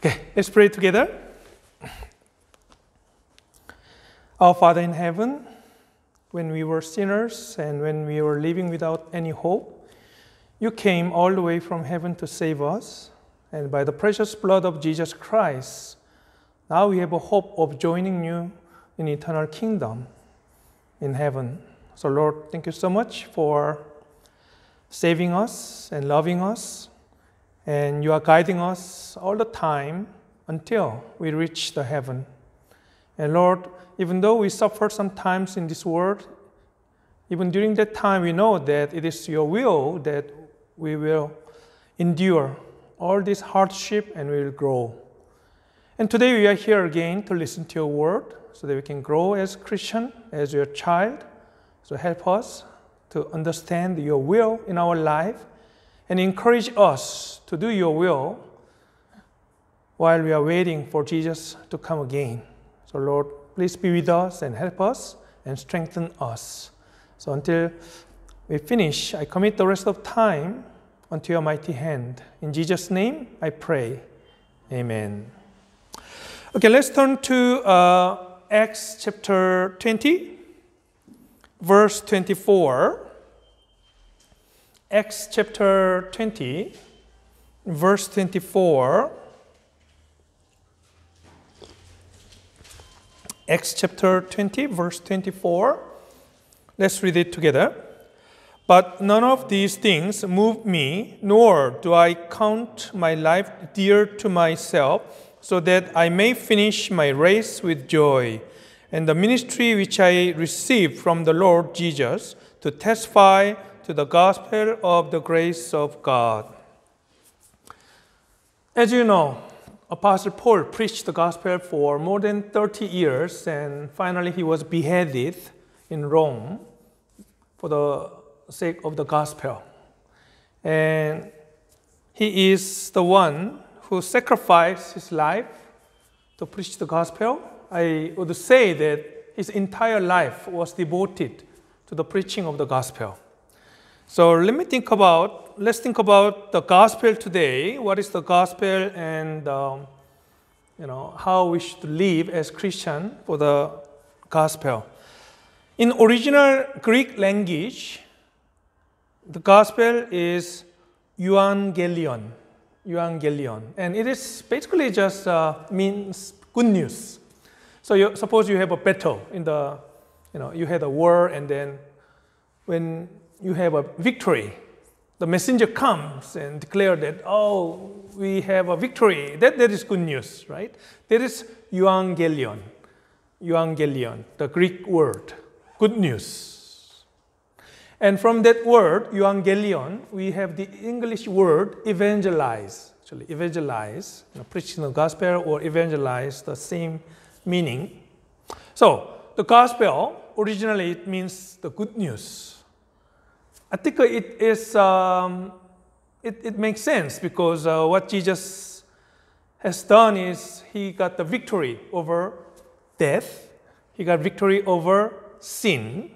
Okay, let's pray together. Our Father in heaven, when we were sinners and when we were living without any hope, you came all the way from heaven to save us. And by the precious blood of Jesus Christ, now we have a hope of joining you in eternal kingdom in heaven. So, Lord, thank you so much for saving us and loving us. And you are guiding us all the time until we reach the heaven. And Lord, even though we suffer sometimes in this world, even during that time, we know that it is your will that we will endure all this hardship and we will grow. And today we are here again to listen to your word so that we can grow as Christian, as your child. So help us to understand your will in our life and encourage us to do your will while we are waiting for Jesus to come again. So, Lord, please be with us and help us and strengthen us. So, until we finish, I commit the rest of time unto your mighty hand. In Jesus' name, I pray. Amen. Okay, let's turn to uh, Acts chapter 20, verse 24. Acts chapter 20, verse 24. Acts chapter 20, verse 24. Let's read it together. But none of these things move me, nor do I count my life dear to myself, so that I may finish my race with joy, and the ministry which I received from the Lord Jesus to testify to the gospel of the grace of God. As you know, Apostle Paul preached the gospel for more than 30 years, and finally he was beheaded in Rome for the sake of the gospel. And he is the one who sacrificed his life to preach the gospel. I would say that his entire life was devoted to the preaching of the gospel. So let me think about, let's think about the gospel today. What is the gospel and, um, you know, how we should live as Christian for the gospel. In original Greek language, the gospel is euangelion, euangelion, and it is basically just uh, means good news. So you, suppose you have a battle in the, you know, you had a war, and then when you have a victory. The messenger comes and declare that, oh, we have a victory. That, that is good news, right? That is euangelion. Euangelion, the Greek word, good news. And from that word, euangelion, we have the English word evangelize. Actually, evangelize, you know, preaching the gospel or evangelize, the same meaning. So, the gospel originally it means the good news I think it is um, it, it makes sense because uh, what Jesus has done is he got the victory over death, he got victory over sin,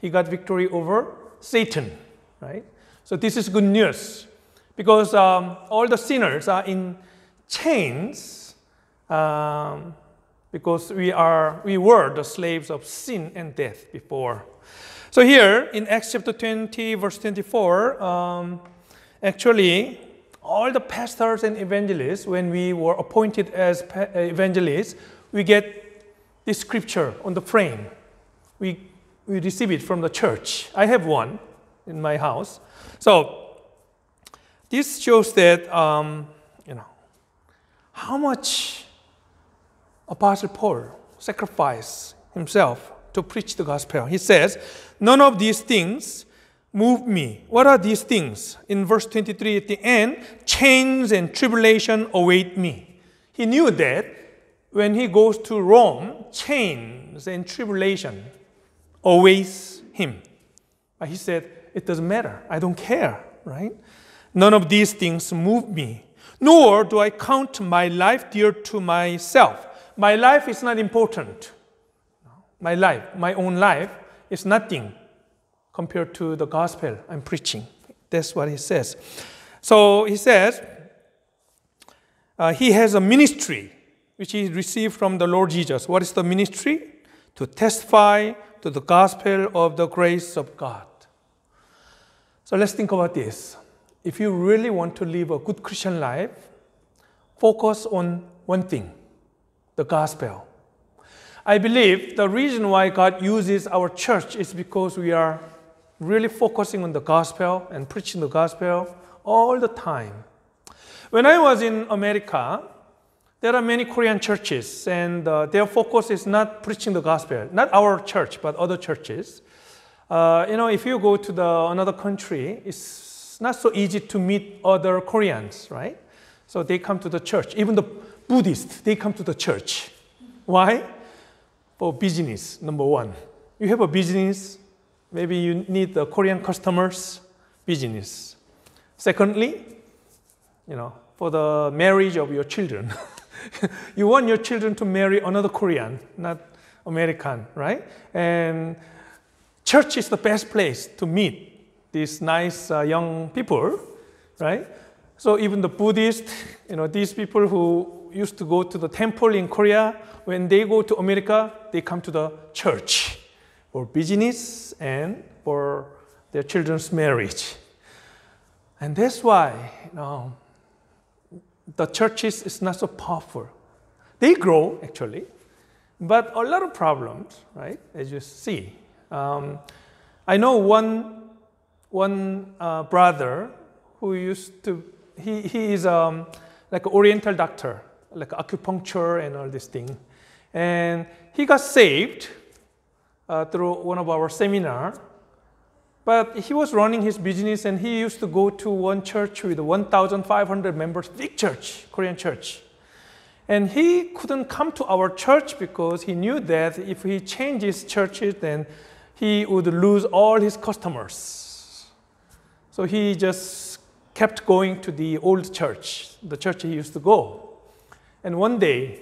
he got victory over Satan, right? So this is good news because um, all the sinners are in chains um, because we are we were the slaves of sin and death before. So here in Acts chapter 20, verse 24, um, actually, all the pastors and evangelists, when we were appointed as uh, evangelists, we get this scripture on the frame. We, we receive it from the church. I have one in my house. So this shows that, um, you know, how much Apostle Paul sacrificed himself to preach the gospel. He says, None of these things move me. What are these things? In verse 23 at the end, chains and tribulation await me. He knew that when he goes to Rome, chains and tribulation awaits him. But he said, It doesn't matter. I don't care, right? None of these things move me, nor do I count my life dear to myself. My life is not important. My life, my own life, is nothing compared to the gospel I'm preaching. That's what he says. So he says, uh, he has a ministry which he received from the Lord Jesus. What is the ministry? To testify to the gospel of the grace of God. So let's think about this. If you really want to live a good Christian life, focus on one thing the gospel. I believe the reason why God uses our church is because we are really focusing on the gospel and preaching the gospel all the time. When I was in America, there are many Korean churches, and uh, their focus is not preaching the gospel, not our church, but other churches. Uh, you know, if you go to the, another country, it's not so easy to meet other Koreans, right? So they come to the church. Even the Buddhists, they come to the church. Why? For business, number one. You have a business, maybe you need the Korean customers, business. Secondly, you know, for the marriage of your children. you want your children to marry another Korean, not American, right? And church is the best place to meet these nice uh, young people, right? So even the Buddhist, you know, these people who used to go to the temple in Korea, when they go to America, they come to the church for business and for their children's marriage. And that's why know, the churches is not so powerful. They grow actually, but a lot of problems, right? As you see. Um, I know one, one uh, brother who used to, he, he is um, like an oriental doctor, like acupuncture and all this thing. And he got saved uh, through one of our seminar but he was running his business and he used to go to one church with 1,500 members, big church, Korean church. And he couldn't come to our church because he knew that if he changes churches, then he would lose all his customers. So he just kept going to the old church, the church he used to go. And one day,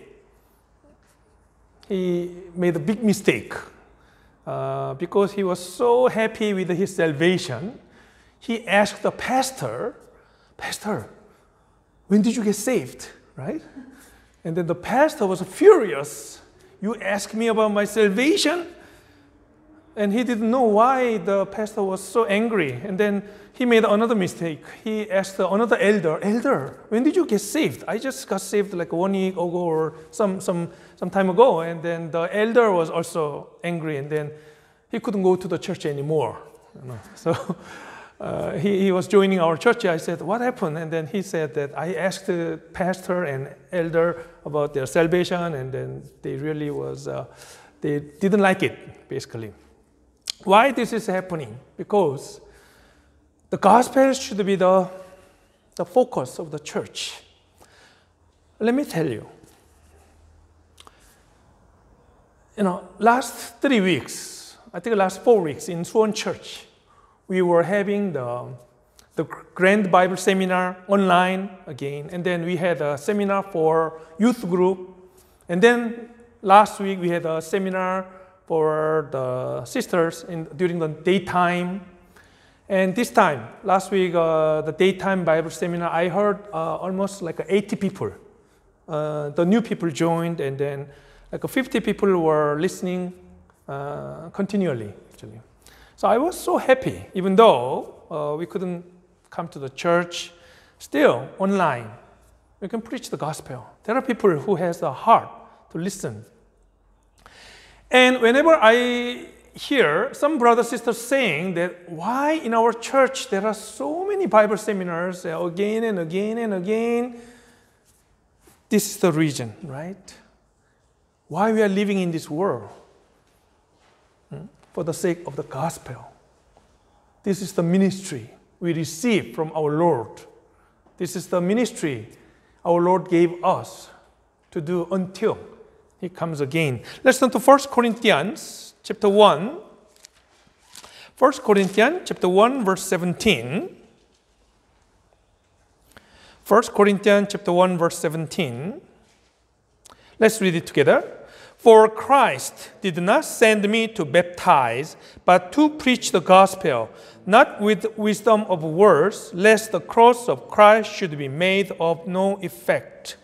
he made a big mistake. Uh, because he was so happy with his salvation, he asked the pastor, Pastor, when did you get saved? Right? And then the pastor was furious. You asked me about my salvation? And he didn't know why the pastor was so angry. And then he made another mistake. He asked another elder, Elder, when did you get saved? I just got saved like one week ago or some, some, some time ago. And then the elder was also angry. And then he couldn't go to the church anymore. So uh, he, he was joining our church. I said, What happened? And then he said that I asked the pastor and elder about their salvation. And then they really was, uh, they didn't like it, basically. Why this is happening? Because the gospel should be the, the focus of the church. Let me tell you. You know, last three weeks, I think last four weeks in Suwon Church, we were having the, the Grand Bible Seminar online again, and then we had a seminar for youth group, and then last week we had a seminar for the sisters in, during the daytime. And this time, last week, uh, the daytime Bible seminar, I heard uh, almost like 80 people. Uh, the new people joined, and then like 50 people were listening uh, continually, actually. So I was so happy, even though uh, we couldn't come to the church, still online, we can preach the gospel. There are people who has a heart to listen and whenever I hear some brothers sisters saying that why in our church there are so many Bible seminars again and again and again, this is the reason, right? Why we are living in this world hmm? for the sake of the gospel. This is the ministry we receive from our Lord. This is the ministry our Lord gave us to do until he comes again. Let's turn to 1 Corinthians chapter 1. 1 Corinthians chapter 1 verse 17. 1 Corinthians chapter 1 verse 17. Let's read it together. For Christ did not send me to baptize, but to preach the gospel, not with wisdom of words, lest the cross of Christ should be made of no effect.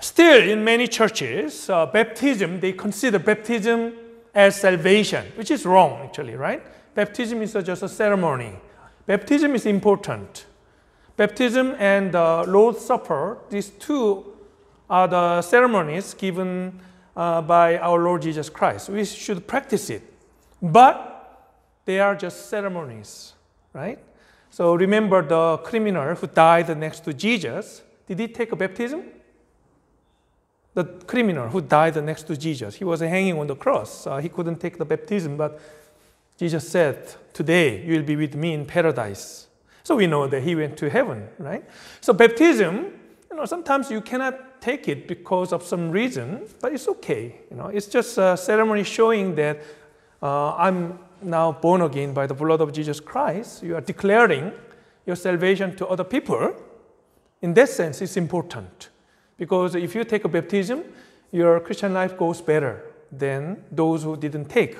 Still, in many churches, uh, baptism, they consider baptism as salvation, which is wrong, actually, right? Baptism is just a ceremony. Baptism is important. Baptism and the Lord's Supper, these two are the ceremonies given uh, by our Lord Jesus Christ. We should practice it. But they are just ceremonies, right? So remember the criminal who died next to Jesus. Did he take a baptism? The criminal who died next to Jesus. He was hanging on the cross. Uh, he couldn't take the baptism, but Jesus said, Today you will be with me in paradise. So we know that he went to heaven, right? So baptism, you know, sometimes you cannot take it because of some reason, but it's okay. You know, it's just a ceremony showing that uh, I'm now born again by the blood of Jesus Christ. You are declaring your salvation to other people. In that sense, it's important because if you take a baptism, your Christian life goes better than those who didn't take.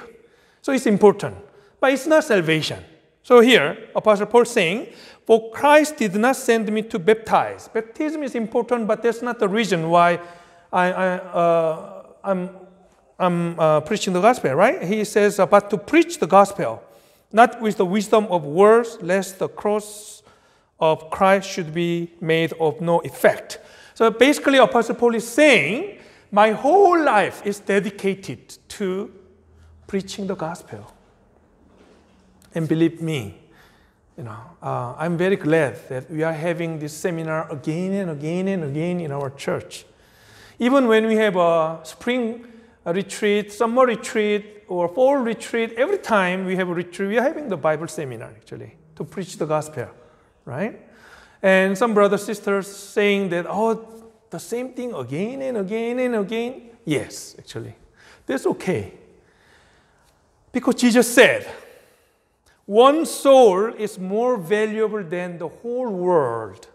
So it's important, but it's not salvation. So here, Apostle Paul saying, For Christ did not send me to baptize. Baptism is important, but that's not the reason why I, I, uh, I'm, I'm uh, preaching the gospel, right? He says, But to preach the gospel, not with the wisdom of words, lest the cross of Christ should be made of no effect. So basically, Apostle Paul is saying, My whole life is dedicated to preaching the gospel. And believe me, you know, uh, I'm very glad that we are having this seminar again and again and again in our church. Even when we have a spring retreat, summer retreat, or fall retreat, every time we have a retreat, we are having the Bible seminar actually to preach the gospel, right? And some brothers, sisters saying that, oh, the same thing again and again and again. Yes, actually. That's okay. Because Jesus said, one soul is more valuable than the whole world.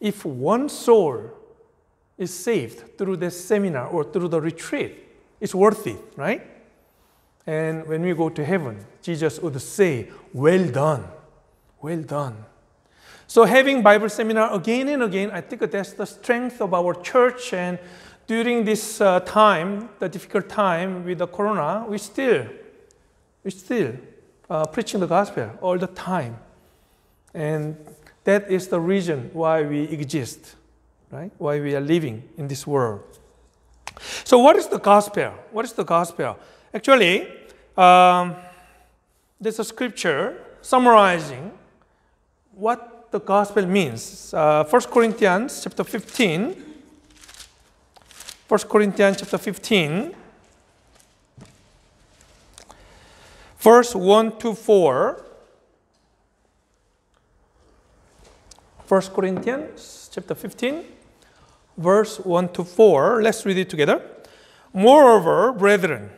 If one soul is saved through the seminar or through the retreat, it's worth it, right? And when we go to heaven, Jesus would say, Well done, well done. So having Bible seminar again and again, I think that's the strength of our church. And during this uh, time, the difficult time with the corona, we still, we still uh, preaching the gospel all the time. And that is the reason why we exist, right? Why we are living in this world. So, what is the gospel? What is the gospel? Actually, um, there's a scripture summarizing what the gospel means. Uh, 1 Corinthians chapter 15. 1 Corinthians chapter 15. verse 1 to 4. 1 Corinthians chapter 15, verse 1 to 4. Let's read it together. Moreover, brethren,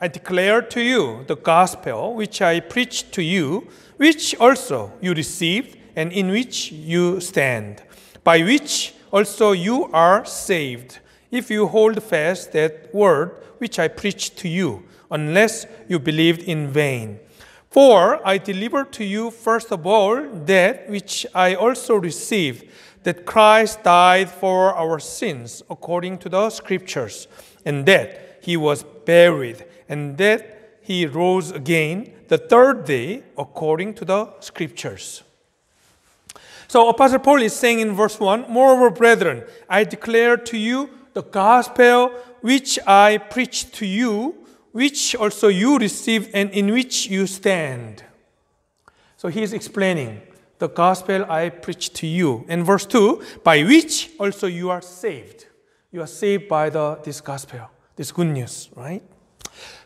I declare to you the gospel which I preached to you, which also you received, and in which you stand, by which also you are saved, if you hold fast that word which I preached to you unless you believed in vain. For I delivered to you first of all that which I also received, that Christ died for our sins according to the Scriptures, and that he was buried, and that he rose again the third day according to the Scriptures. So Apostle Paul is saying in verse 1 Moreover, brethren, I declare to you the gospel which I preached to you which also you received and in which you stand. So he is explaining the gospel I preached to you. In verse 2, by which also you are saved. You are saved by the, this gospel, this good news, right?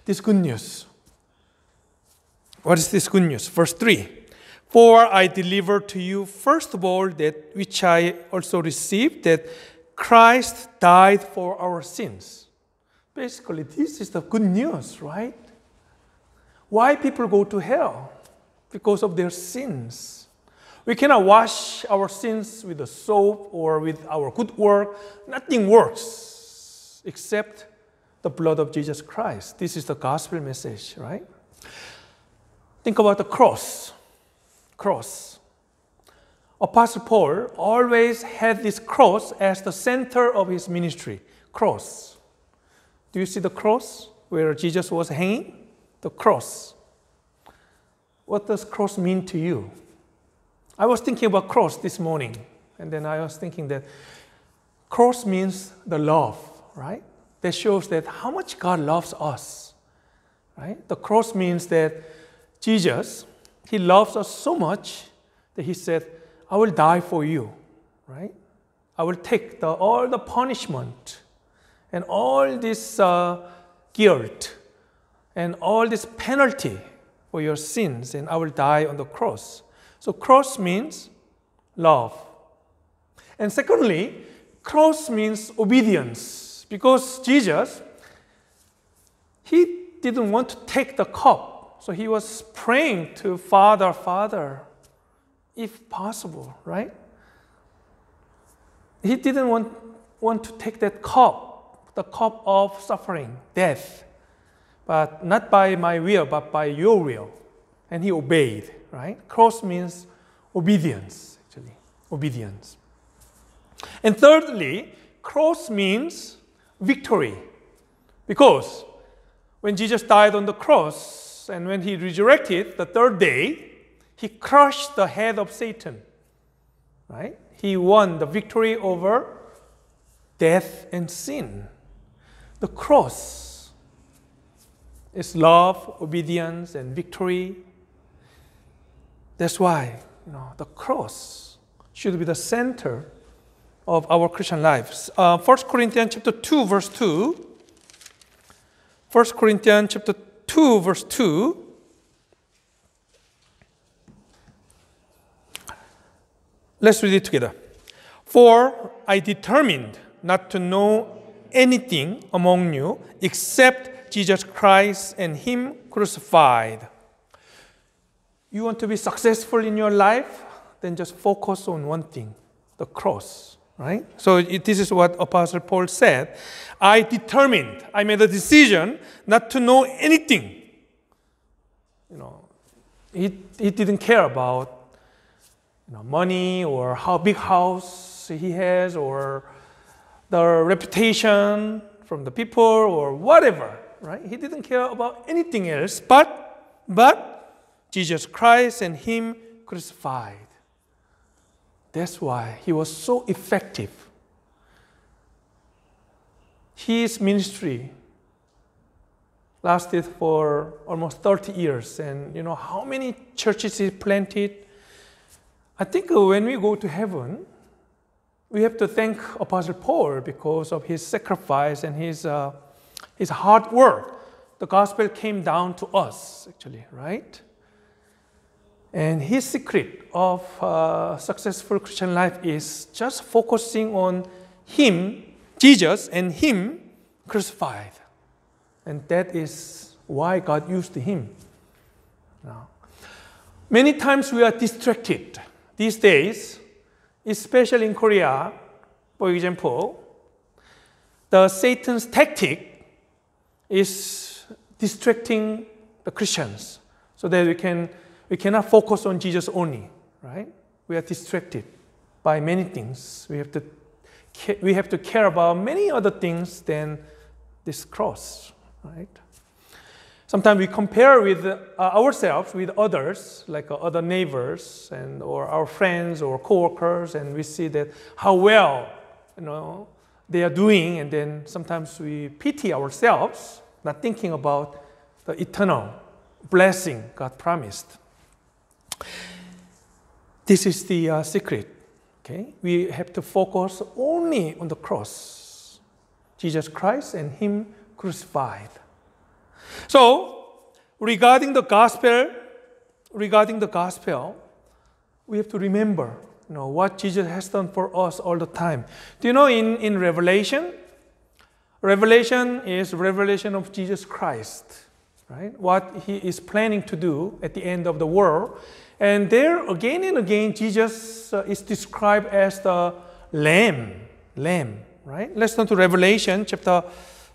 This good news. What is this good news? Verse 3 For I delivered to you, first of all, that which I also received, that Christ died for our sins Basically, this is the good news, right? Why people go to hell? Because of their sins. We cannot wash our sins with the soap or with our good work. Nothing works except the blood of Jesus Christ. This is the gospel message, right? Think about the cross. Cross. Apostle Paul always had this cross as the center of his ministry. Cross. Do you see the cross where Jesus was hanging? The cross. What does cross mean to you? I was thinking about cross this morning, and then I was thinking that cross means the love, right? That shows that how much God loves us, right? The cross means that Jesus, He loves us so much that He said, I will die for you, right? I will take the, all the punishment and all this uh, guilt and all this penalty for your sins, and I will die on the cross. So, cross means love. And secondly, cross means obedience because Jesus, he didn't want to take the cup. So he was praying to Father, Father, if possible, right? He didn't want, want to take that cup, the cup of suffering, death, but not by my will, but by your will. And he obeyed, right? Cross means obedience, actually, obedience. And thirdly, cross means victory. Because when Jesus died on the cross and when he resurrected the third day, he crushed the head of Satan. Right? He won the victory over death and sin. The cross is love, obedience, and victory. That's why you know, the cross should be the center of our Christian lives. Uh, 1 Corinthians chapter 2, verse 2. 1 Corinthians chapter 2, verse 2. Let's read it together. For I determined not to know anything among you except Jesus Christ and Him crucified. You want to be successful in your life? Then just focus on one thing the cross, right? So it, this is what Apostle Paul said. I determined, I made a decision not to know anything. You know, he, he didn't care about you know, money or how big house he has or the reputation from the people or whatever, right? He didn't care about anything else but, but Jesus Christ and Him crucified. That's why he was so effective. His ministry lasted for almost 30 years, and you know how many churches he planted, I think when we go to heaven, we have to thank Apostle Paul because of his sacrifice and his, uh, his hard work. The gospel came down to us, actually, right? And his secret of uh, successful Christian life is just focusing on him, Jesus, and him crucified. And that is why God used him. Now, many times we are distracted these days, especially in Korea, for example, the Satan's tactic is distracting the Christians so that we can we cannot focus on Jesus only, right? We are distracted by many things. We have to we have to care about many other things than this cross, right? Sometimes we compare with uh, ourselves with others, like other neighbors and or our friends or coworkers, and we see that how well you know they are doing, and then sometimes we pity ourselves, not thinking about the eternal blessing God promised. This is the uh, secret. Okay, we have to focus only on the cross, Jesus Christ and Him crucified. So, regarding the gospel, regarding the gospel, we have to remember you know, what Jesus has done for us all the time. Do you know in, in Revelation? Revelation is revelation of Jesus Christ, right? What he is planning to do at the end of the world. And there, again and again, Jesus uh, is described as the Lamb, Lamb, right? Let's turn to Revelation chapter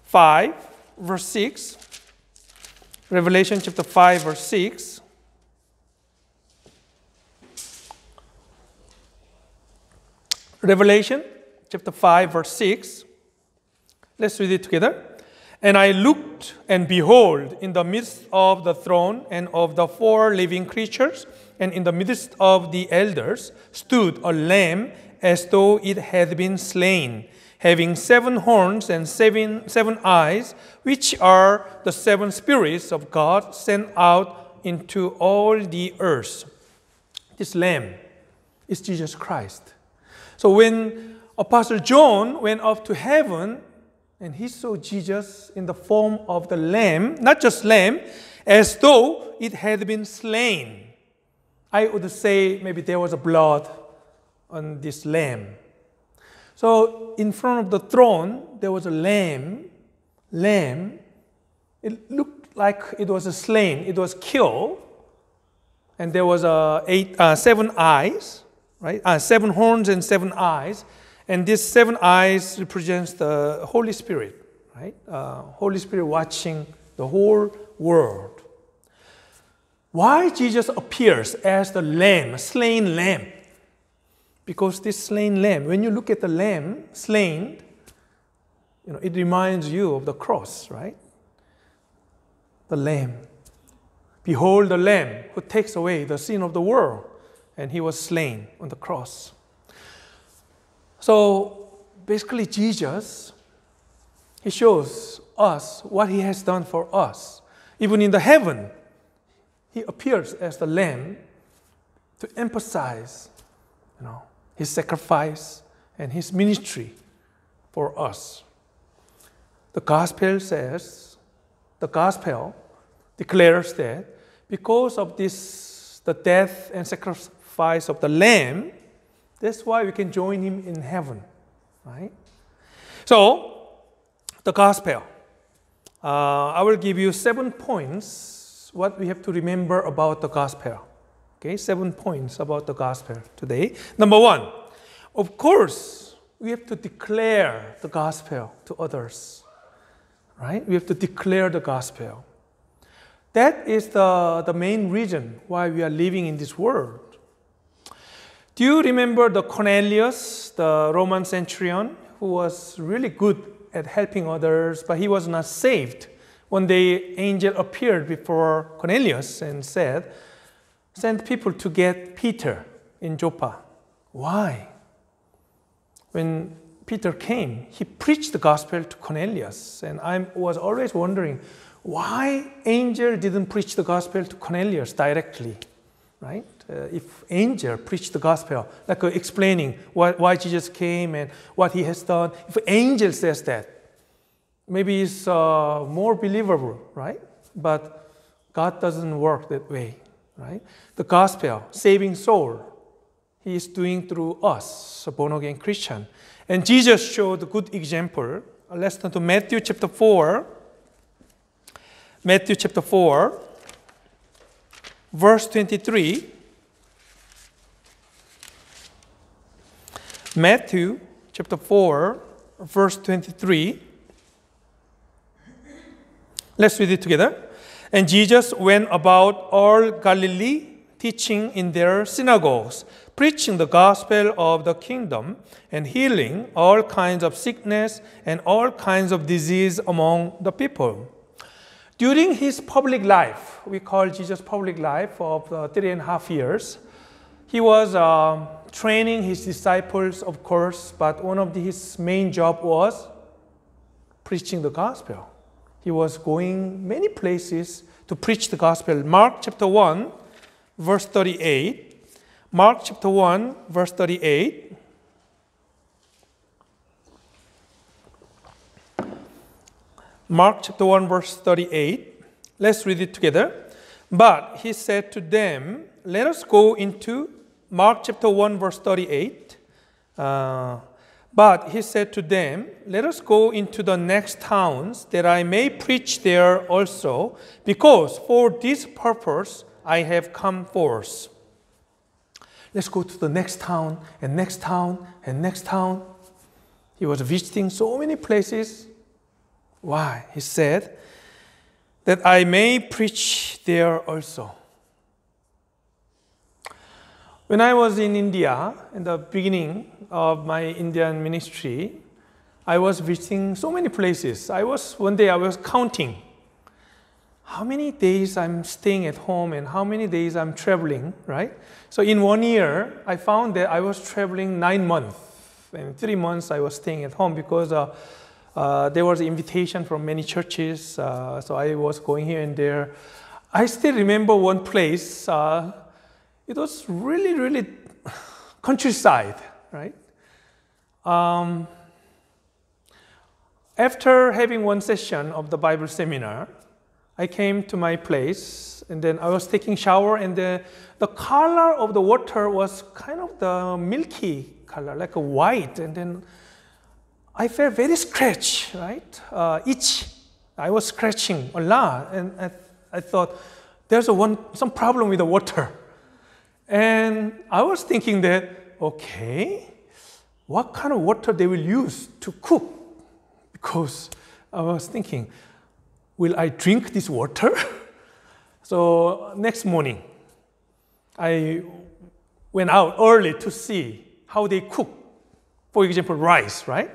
5, verse 6. Revelation chapter 5, verse 6. Revelation chapter 5, verse 6. Let's read it together. And I looked, and behold, in the midst of the throne and of the four living creatures, and in the midst of the elders, stood a lamb as though it had been slain, having seven horns and seven, seven eyes, which are the seven spirits of God sent out into all the earth. This lamb is Jesus Christ. So when Apostle John went up to heaven, and he saw Jesus in the form of the lamb, not just lamb, as though it had been slain. I would say maybe there was a blood on this lamb. So in front of the throne, there was a lamb. Lamb. It looked like it was slain. It was killed, and there was a eight, uh, seven eyes, right? Uh, seven horns and seven eyes. And these seven eyes represents the Holy Spirit, right? Uh, Holy Spirit watching the whole world. Why Jesus appears as the lamb, slain lamb? Because this slain lamb, when you look at the lamb slain, you know, it reminds you of the cross, right? The lamb. Behold the lamb who takes away the sin of the world, and he was slain on the cross. So basically, Jesus, he shows us what he has done for us. Even in the heaven, he appears as the lamb to emphasize, you know, his sacrifice and his ministry for us. The gospel says, the gospel declares that because of this, the death and sacrifice of the lamb, that's why we can join him in heaven, right? So, the gospel. Uh, I will give you seven points what we have to remember about the gospel. Okay, seven points about the gospel today. Number one, of course, we have to declare the gospel to others, right? We have to declare the gospel. That is the, the main reason why we are living in this world. Do you remember the Cornelius, the Roman centurion, who was really good at helping others, but he was not saved? One the angel appeared before Cornelius and said, "Send people to get Peter in Joppa." Why? When Peter came, he preached the gospel to Cornelius, and I was always wondering why angel didn't preach the gospel to Cornelius directly, right? uh, if angel preached the gospel, like uh, explaining why, why, Jesus came and what he has done, if angel says that, maybe it's uh, more believable, right? But God doesn't work that way, right? The gospel, saving soul, he is doing through us, a born again Christian. And Jesus showed a good example. Let's turn to Matthew chapter 4. Matthew chapter 4, verse 23. Matthew chapter 4, verse 23. Let's read it together. And Jesus went about all Galilee, teaching in their synagogues, preaching the gospel of the kingdom, and healing all kinds of sickness and all kinds of disease among the people. During his public life, we call Jesus public life of uh, three and a half years, he was uh, training his disciples, of course, but one of his main job was preaching the gospel. He was going many places to preach the gospel. Mark chapter 1, verse 38. Mark chapter 1, verse 38. Mark chapter 1, verse 38. Let's read it together. But he said to them, Let us go into Mark chapter 1, verse 38. Uh, but he said to them, Let us go into the next towns, that I may preach there also, because for this purpose I have come forth. Let's go to the next town, and next town, and next town. He was visiting so many places. Why? He said, That I may preach there also. When I was in India, in the beginning of my Indian ministry, I was visiting so many places. I was one day I was counting how many days I'm staying at home and how many days I'm traveling, right? So in one year, I found that I was traveling nine months. And three months I was staying at home because uh, uh, there was invitation from many churches. Uh, so I was going here and there. I still remember one place. It was really, really countryside, right? Um, after having one session of the Bible seminar, I came to my place and then I was taking shower and the, the color of the water was kind of the milky color, like a white. And then I felt very scratch, right? Uh, itch. I was scratching a lot and I, I thought there's a one, some problem with the water. And I was thinking that, okay, what kind of water they will use to cook? Because I was thinking, will I drink this water? so next morning, I went out early to see how they cook, for example, rice, right?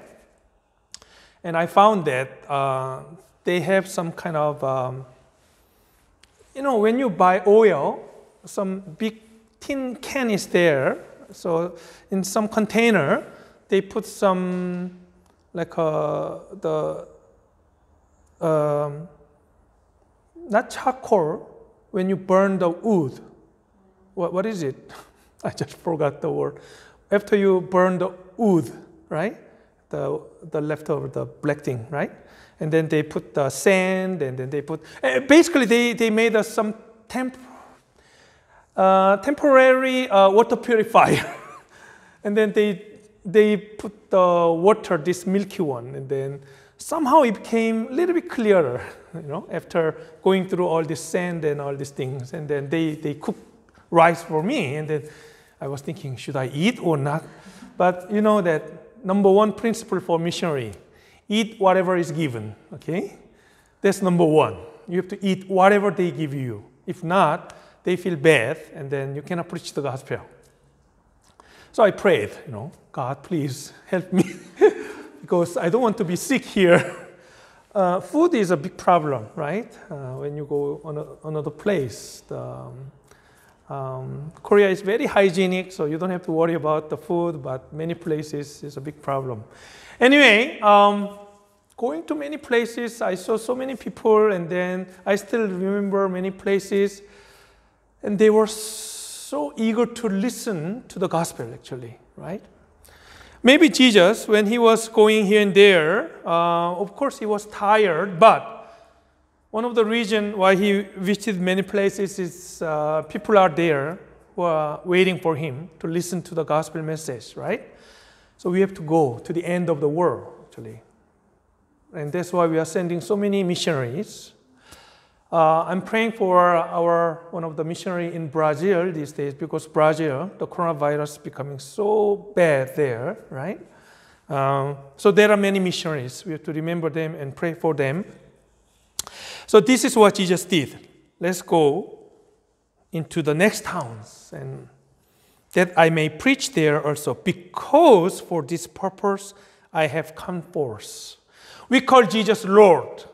And I found that uh, they have some kind of, um, you know, when you buy oil, some big tin can is there. So in some container, they put some like uh, the um, not charcoal when you burn the wood. What, what is it? I just forgot the word. After you burn the wood, right? The, the leftover, the black thing, right? And then they put the sand, and then they put, eh, basically they, they made us some temp, uh, temporary uh, water purifier. and then they, they put the water, this milky one, and then somehow it became a little bit clearer, you know, after going through all this sand and all these things. And then they, they cooked rice for me. And then I was thinking, should I eat or not? But you know that number one principle for missionary, eat whatever is given, okay? That's number one. You have to eat whatever they give you. If not, they feel bad, and then you cannot preach the gospel. So I prayed, you know, God, please help me because I don't want to be sick here. Uh, food is a big problem, right? Uh, when you go on a, another place. The, um, um, Korea is very hygienic, so you don't have to worry about the food, but many places is a big problem. Anyway, um, going to many places, I saw so many people, and then I still remember many places, and they were so eager to listen to the gospel, actually, right? Maybe Jesus, when he was going here and there, uh, of course he was tired, but one of the reasons why he visited many places is uh, people are there who are waiting for him to listen to the gospel message, right? So we have to go to the end of the world, actually. And that's why we are sending so many missionaries uh, I'm praying for our one of the missionary in Brazil these days because Brazil, the coronavirus is becoming so bad there, right? Um, so there are many missionaries. We have to remember them and pray for them. So this is what Jesus did. Let's go into the next towns and that I may preach there also, because for this purpose I have come forth. We call Jesus Lord,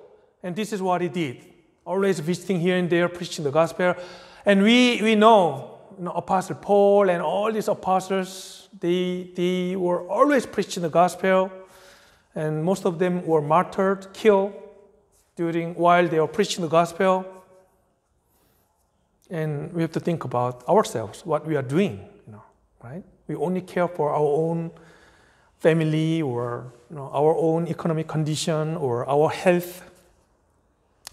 and this is what he did always visiting here and there, preaching the gospel. And we, we know, you know, Apostle Paul and all these apostles, they, they were always preaching the gospel. And most of them were martyred, killed during while they were preaching the gospel. And we have to think about ourselves, what we are doing, you know, right? We only care for our own family or you know, our own economic condition or our health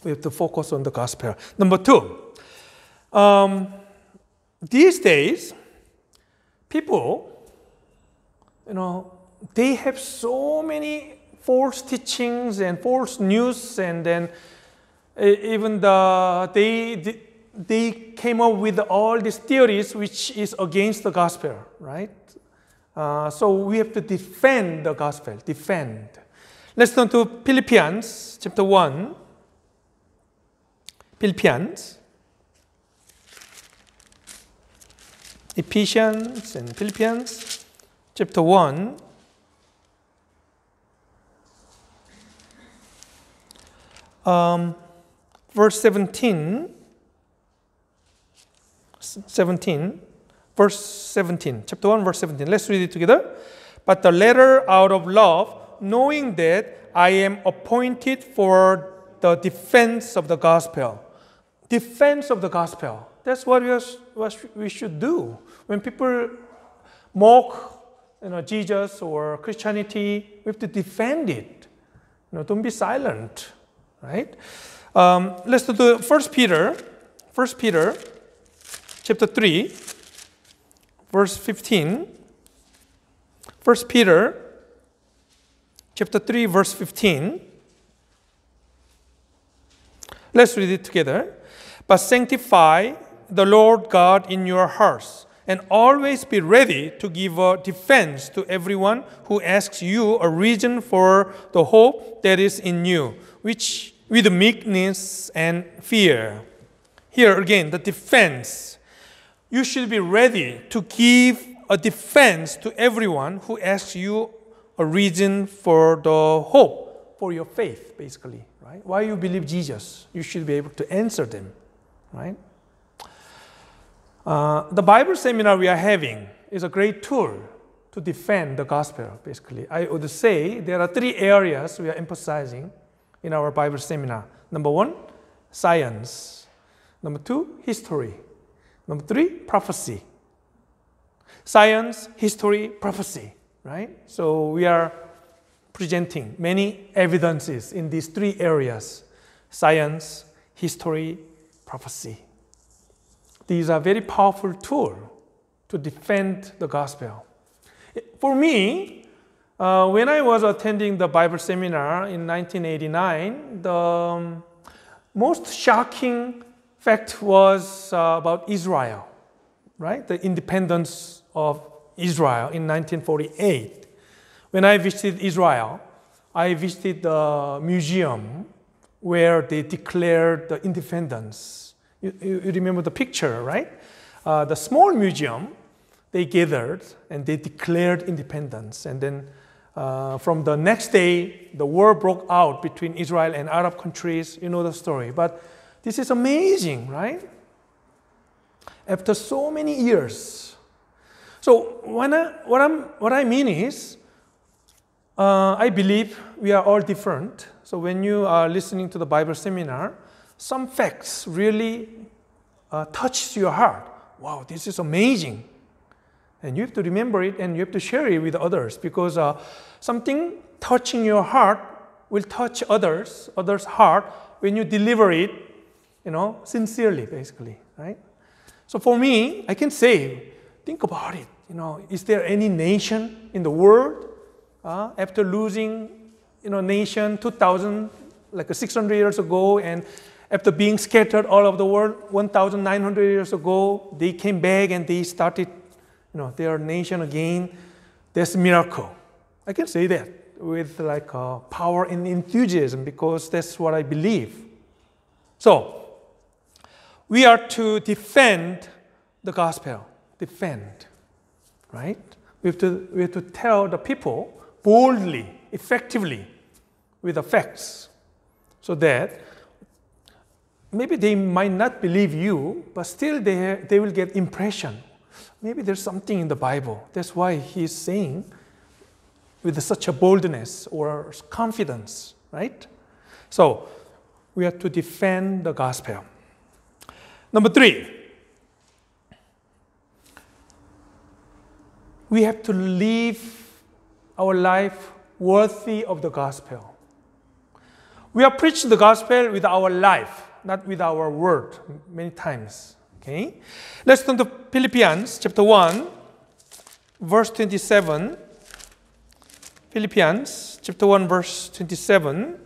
we have to focus on the gospel. Number two, um, these days, people, you know, they have so many false teachings and false news, and then even the they they came up with all these theories which is against the gospel, right? Uh, so we have to defend the gospel. Defend. Let's turn to Philippians chapter one. Philippians. Ephesians and Philippians, chapter 1. Um, verse 17. 17. Verse 17. Chapter 1, verse 17. Let's read it together. But the letter out of love, knowing that I am appointed for the defense of the gospel. Defense of the gospel. That's what we, are, what we should do. When people mock you know, Jesus or Christianity, we have to defend it. You know, don't be silent, right? Um, let's do the First Peter, First Peter, chapter three, verse fifteen. First Peter, chapter three, verse fifteen. Let's read it together. But sanctify the Lord God in your hearts, and always be ready to give a defense to everyone who asks you a reason for the hope that is in you, which with meekness and fear. Here again, the defense. You should be ready to give a defense to everyone who asks you a reason for the hope for your faith, basically, right? Why you believe Jesus? You should be able to answer them, right? Uh, the Bible seminar we are having is a great tool to defend the gospel, basically. I would say there are three areas we are emphasizing in our Bible seminar. Number one, science. Number two, history. Number three, prophecy. Science, history, prophecy, right? So we are presenting many evidences in these three areas science, history, prophecy. These are very powerful tools to defend the gospel. For me, uh, when I was attending the Bible seminar in 1989, the um, most shocking fact was uh, about Israel, right? The independence of Israel in 1948. When I visited Israel, I visited the museum where they declared the independence. You, you, you remember the picture, right? Uh, the small museum, they gathered and they declared independence. And then uh, from the next day, the war broke out between Israel and Arab countries. You know the story. But this is amazing, right? After so many years. So when I, what, I'm, what I mean is, uh, I believe we are all different. So when you are listening to the Bible seminar, some facts really uh, touch your heart. Wow, this is amazing. And you have to remember it and you have to share it with others because uh, something touching your heart will touch others, others' heart when you deliver it, you know, sincerely, basically, right? So for me, I can say, think about it. You know, is there any nation in the world uh, after losing, you know, nation 2,000, like 600 years ago, and after being scattered all over the world 1,900 years ago, they came back and they started you know, their nation again. That's miracle. I can say that with like uh, power and enthusiasm because that's what I believe. So, we are to defend the gospel. Defend, right? We have to, we have to tell the people boldly, effectively, with the facts, so that maybe they might not believe you, but still they, they will get impression maybe there's something in the Bible. That's why he's saying with such a boldness or confidence, right? So we have to defend the gospel. Number three, we have to live our life worthy of the gospel. We are preaching the gospel with our life, not with our word, many times. Okay? Let's turn to Philippians chapter 1, verse 27. Philippians chapter 1, verse 27.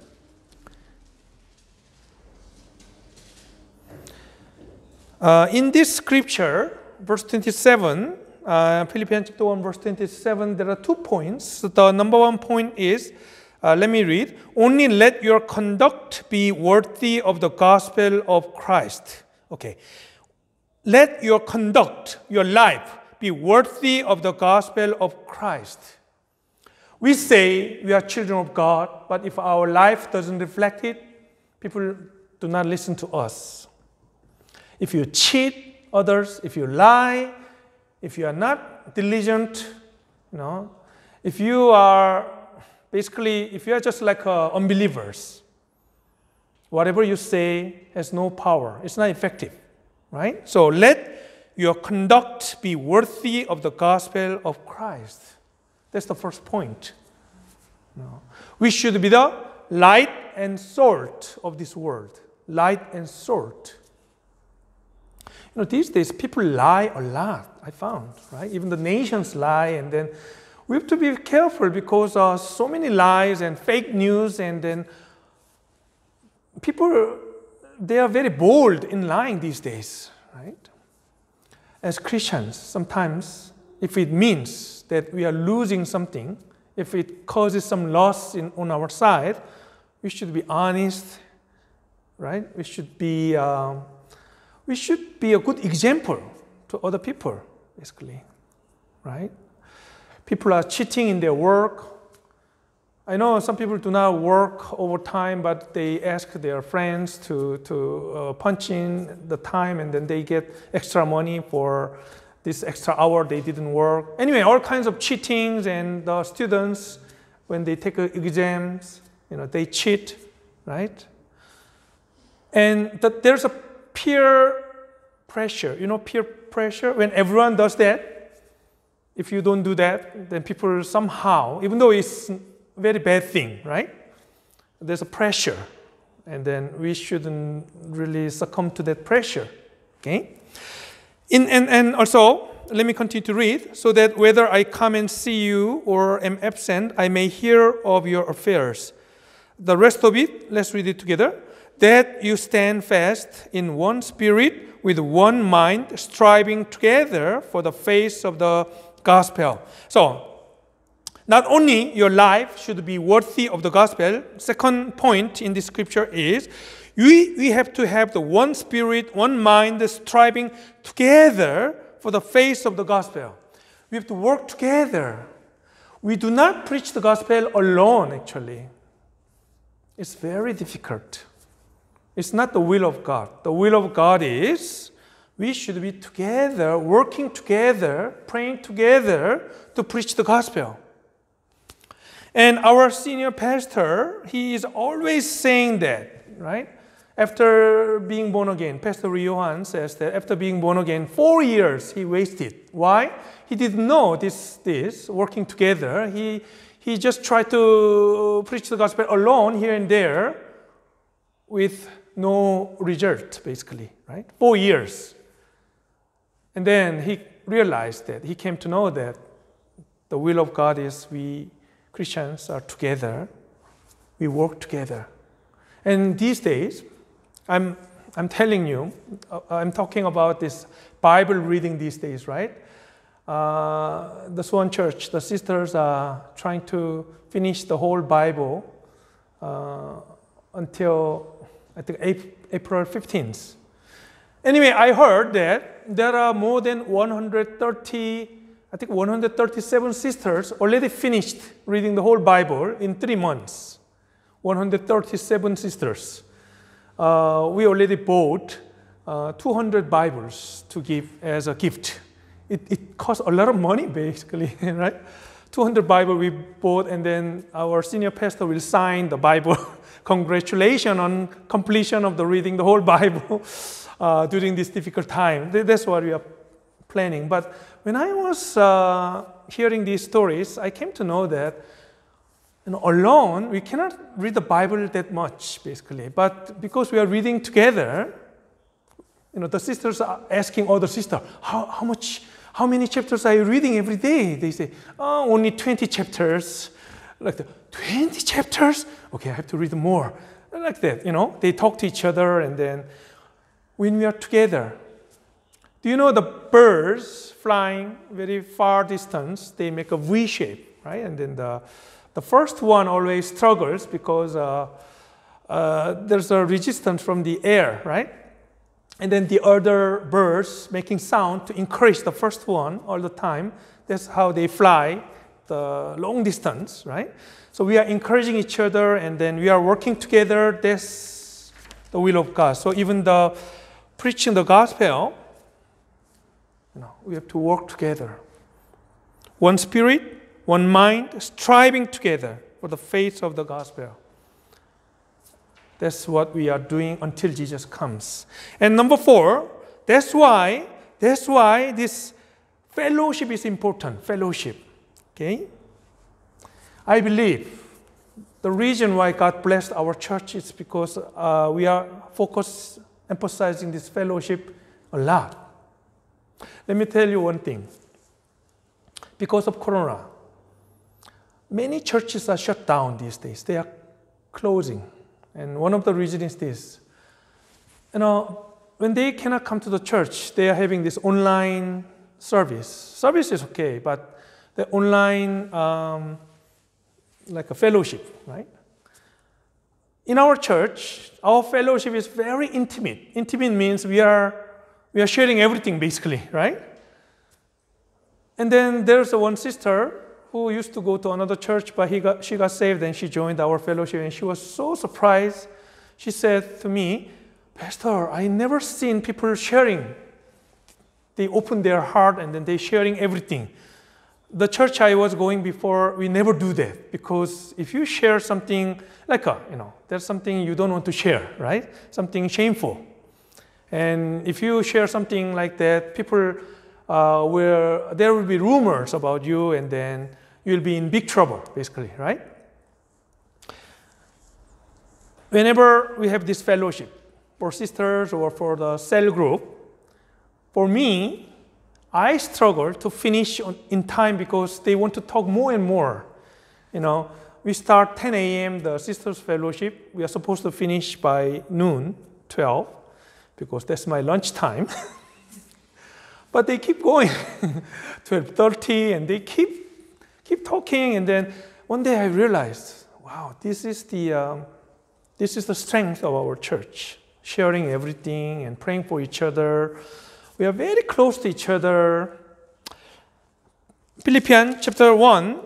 Uh, in this scripture, verse 27, uh, Philippians chapter 1, verse 27, there are two points. The number one point is, uh, let me read, only let your conduct be worthy of the gospel of Christ. Okay let your conduct, your life, be worthy of the gospel of Christ. We say we are children of God, but if our life doesn't reflect it, people do not listen to us. If you cheat others, if you lie, if you are not diligent, you know, if you are basically, if you are just like uh, unbelievers, whatever you say has no power. It's not effective, right? So let your conduct be worthy of the gospel of Christ. That's the first point. No. We should be the light and salt of this world. Light and salt. You know, these days people lie a lot, I found, right? Even the nations lie, and then we have to be careful because uh, so many lies and fake news, and then people, they are very bold in lying these days, right? As Christians, sometimes if it means that we are losing something, if it causes some loss in, on our side, we should be honest, right? We should be, um, we should be a good example to other people, basically, right? People are cheating in their work. I know some people do not work overtime, but they ask their friends to, to uh, punch in the time and then they get extra money for this extra hour they didn't work. Anyway, all kinds of cheatings and the students, when they take exams, you know, they cheat, right? And there's a peer pressure, you know, peer pressure. When everyone does that, if you don't do that, then people somehow, even though it's a very bad thing, right? There's a pressure. And then we shouldn't really succumb to that pressure. Okay? In, and, and also, let me continue to read, so that whether I come and see you or am absent, I may hear of your affairs. The rest of it, let's read it together. That you stand fast in one spirit, with one mind, striving together for the faith of the gospel. So, not only your life should be worthy of the gospel, second point in this scripture is we, we have to have the one spirit, one mind, striving together for the faith of the gospel. We have to work together. We do not preach the gospel alone, actually. It's very difficult. It's not the will of God. The will of God is we should be together, working together, praying together to preach the gospel. And our senior pastor, he is always saying that, right? After being born again, Pastor Johan says that after being born again, four years he wasted. Why? He didn't know this, this working together. He, he just tried to preach the gospel alone here and there with no result, basically, right? Four years. And then he realized that, he came to know that the will of God is we Christians are together, we work together. And these days, I'm, I'm telling you, uh, I'm talking about this Bible reading these days, right? Uh, the Suwon Church, the sisters are trying to finish the whole Bible uh, until I think April 15th. Anyway, I heard that there are more than 130, I think 137 sisters already finished reading the whole Bible in three months. 137 sisters uh, we already bought uh, 200 Bibles to give as a gift. It, it costs a lot of money, basically, right? 200 Bible we bought, and then our senior pastor will sign the Bible. Congratulations on completion of the reading the whole Bible uh, during this difficult time. That's what we are planning. But when I was uh, hearing these stories, I came to know that you know, alone, we cannot read the Bible that much, basically. But because we are reading together, you know, the sisters are asking other sister, how, how much, how many chapters are you reading every day? They say, oh, only 20 chapters. Like the, 20 chapters? Okay, I have to read more. Like that, you know, they talk to each other and then when we are together, do you know the birds flying very far distance, they make a V shape, right? And then the, the first one always struggles because uh, uh, there's a resistance from the air, right? and then the other birds making sound to encourage the first one all the time. That's how they fly the long distance, right? So we are encouraging each other and then we are working together. That's the will of God. So even the preaching the gospel, you know, we have to work together. One spirit, one mind, striving together for the faith of the gospel. That's what we are doing until Jesus comes. And number four, that's why, that's why this fellowship is important. Fellowship. Okay? I believe the reason why God blessed our church is because uh, we are focused, emphasizing this fellowship a lot. Let me tell you one thing. Because of Corona, many churches are shut down these days. They are closing. And one of the reasons is this. You know, when they cannot come to the church, they are having this online service. Service is okay, but the online, um, like a fellowship, right? In our church, our fellowship is very intimate. Intimate means we are, we are sharing everything basically, right? And then there's one sister who used to go to another church, but he got, she got saved and she joined our fellowship. And she was so surprised. She said to me, Pastor, I never seen people sharing. They open their heart and then they sharing everything. The church I was going before, we never do that because if you share something like a, you know, there's something you don't want to share, right? Something shameful. And if you share something like that, people uh, where there will be rumors about you and then you'll be in big trouble, basically, right? Whenever we have this fellowship for sisters or for the cell group, for me, I struggle to finish in time because they want to talk more and more. You know, we start 10 a.m. the sisters fellowship. We are supposed to finish by noon, 12, because that's my lunch time. but they keep going, 12:30, and they keep keep talking. And then one day I realized, wow, this is the, um, this is the strength of our church, sharing everything and praying for each other. We are very close to each other. Philippians chapter 1,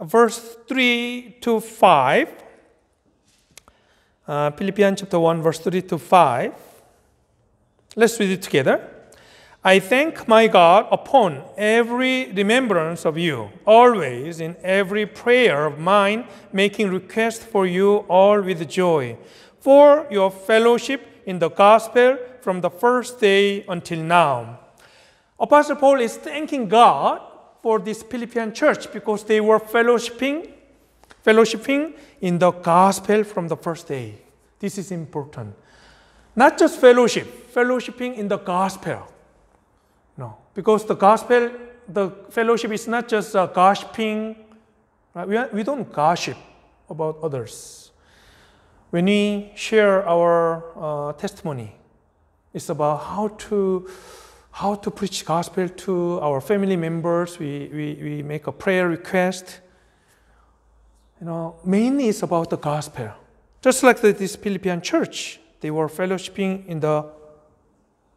verse 3 to 5. Uh, Philippians chapter 1, verse 3 to 5. Let's read it together. I thank my God upon every remembrance of you, always in every prayer of mine, making request for you all with joy, for your fellowship in the gospel from the first day until now. Apostle Paul is thanking God for this Philippian church because they were fellowshipping, fellowshipping in the gospel from the first day. This is important. Not just fellowship, fellowshipping in the gospel. No, because the gospel, the fellowship is not just uh, gossiping. Right? We, are, we don't gossip about others. When we share our uh, testimony, it's about how to how to preach gospel to our family members. We, we, we make a prayer request. You know, mainly it's about the gospel. Just like the, this Philippian church, they were fellowshipping in the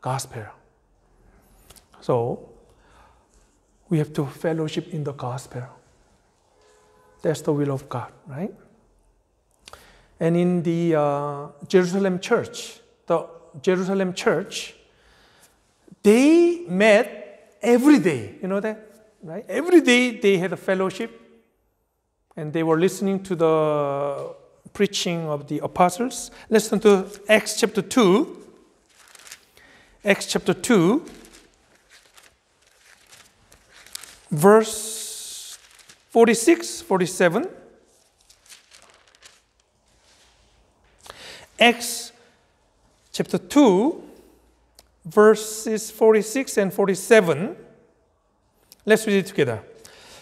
gospel. So we have to fellowship in the gospel. That's the will of God, right? And in the uh, Jerusalem church, the Jerusalem church, they met every day. You know that, right? Every day they had a fellowship and they were listening to the preaching of the apostles. Let's to Acts chapter 2. Acts chapter 2. verse 46, 47. Acts chapter 2, verses 46 and 47. Let's read it together.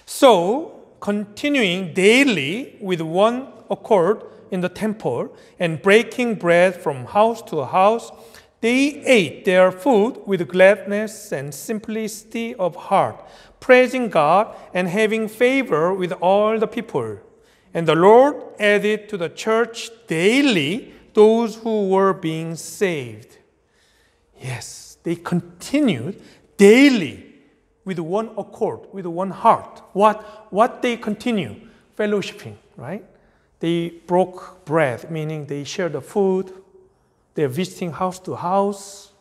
So, continuing daily with one accord in the temple and breaking bread from house to house, they ate their food with gladness and simplicity of heart, praising God and having favor with all the people. And the Lord added to the church daily those who were being saved. Yes, they continued daily with one accord, with one heart. What, what they continue? Fellowshipping, right? They broke bread, meaning they shared the food. They're visiting house to house,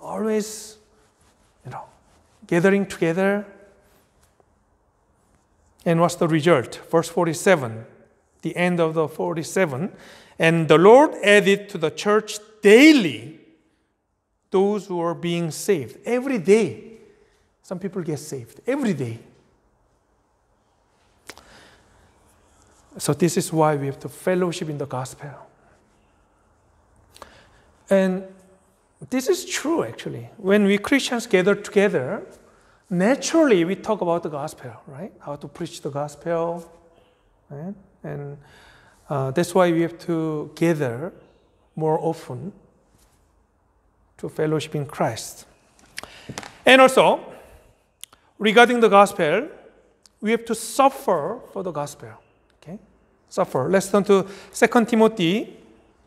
always, you know, gathering together. And what's the result? Verse 47, the end of the 47. And the Lord added to the church daily those who are being saved. Every day, some people get saved. Every day. So, this is why we have to fellowship in the gospel. And this is true actually. When we Christians gather together, naturally we talk about the gospel, right? How to preach the gospel. Right? And uh, that's why we have to gather more often to fellowship in Christ. And also, regarding the gospel, we have to suffer for the gospel. Okay? Suffer. Let's turn to 2 Timothy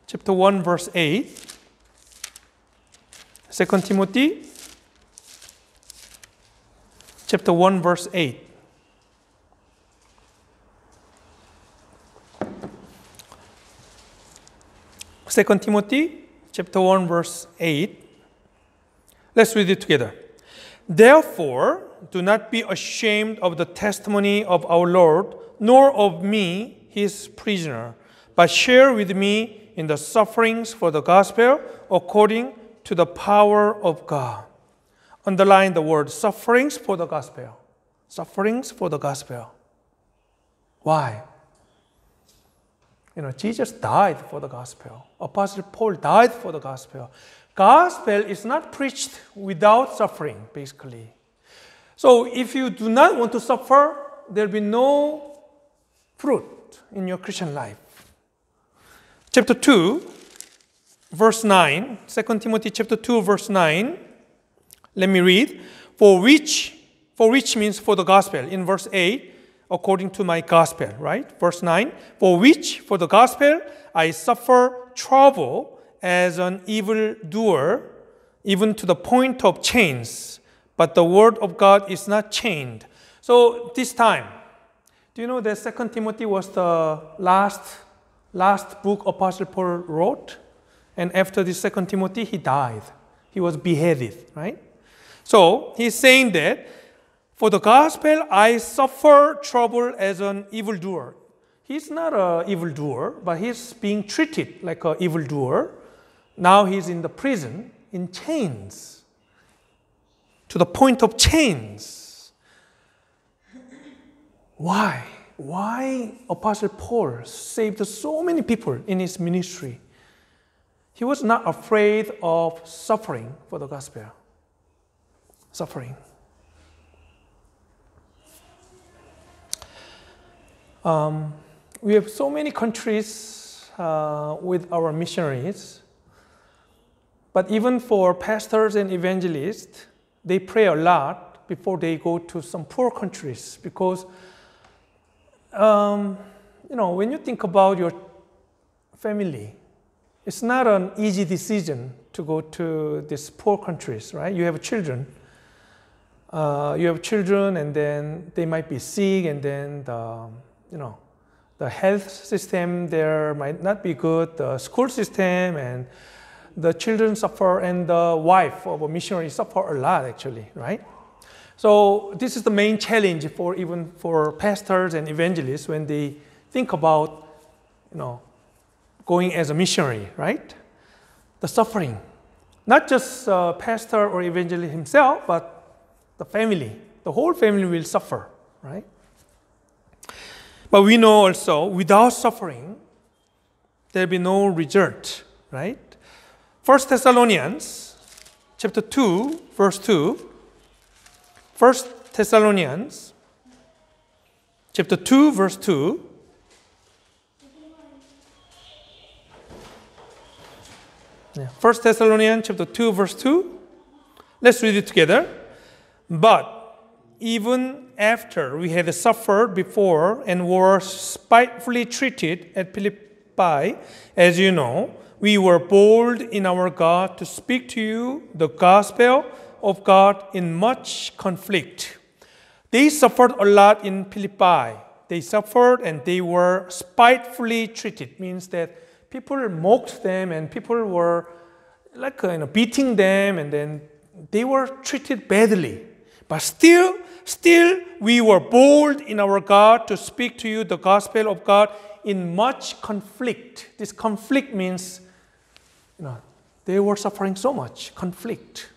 chapter 1 verse 8. 2 Timothy chapter 1 verse 8. Second Timothy chapter 1 verse 8. Let's read it together. Therefore, do not be ashamed of the testimony of our Lord, nor of me, his prisoner, but share with me in the sufferings for the gospel according to the power of God. Underline the word sufferings for the gospel. Sufferings for the gospel. Why? You know, Jesus died for the gospel. Apostle Paul died for the gospel. Gospel is not preached without suffering, basically. So if you do not want to suffer, there'll be no fruit in your Christian life. Chapter 2, verse 9, 2 Timothy chapter 2, verse 9. Let me read. For which, for which means for the gospel. In verse 8, according to my gospel, right? Verse 9. For which, for the gospel, I suffer trouble as an evil doer, even to the point of chains. But the word of God is not chained. So this time, do you know that Second Timothy was the last, last book Apostle Paul wrote? And after the second Timothy, he died. He was beheaded, right? So he's saying that for the gospel, I suffer trouble as an evildoer. He's not an evildoer, but he's being treated like an evildoer. Now he's in the prison in chains, to the point of chains. Why? Why Apostle Paul saved so many people in his ministry? He was not afraid of suffering for the gospel. Suffering. Um, we have so many countries uh, with our missionaries, but even for pastors and evangelists, they pray a lot before they go to some poor countries because, um, you know, when you think about your family, it's not an easy decision to go to these poor countries, right? You have children. Uh, you have children, and then they might be sick, and then the, you know, the health system there might not be good. The school system and the children suffer, and the wife of a missionary suffer a lot, actually, right? So this is the main challenge for even for pastors and evangelists when they think about, you know, going as a missionary, right? The suffering. Not just a pastor or evangelist himself, but the family. The whole family will suffer, right? But we know also, without suffering, there'll be no result, right? First Thessalonians chapter 2, verse 2. First Thessalonians chapter 2, verse 2. Yeah. 1 Thessalonians chapter 2 verse 2. Let's read it together. But even after we had suffered before and were spitefully treated at Philippi, as you know, we were bold in our God to speak to you the gospel of God in much conflict. They suffered a lot in Philippi. They suffered and they were spitefully treated, means that people mocked them and people were like you know, beating them and then they were treated badly. But still, still we were bold in our God to speak to you the gospel of God in much conflict. This conflict means you know, they were suffering so much conflict.